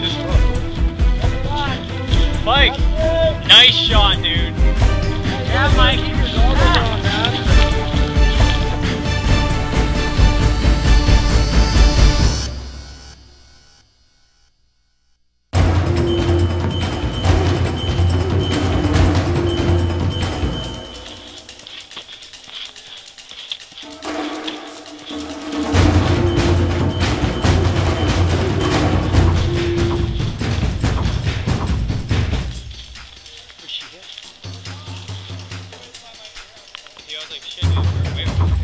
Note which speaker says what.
Speaker 1: this one. Mike, nice shot, dude. Yeah, Mike. Yeah, I was like, shit, dude, we're way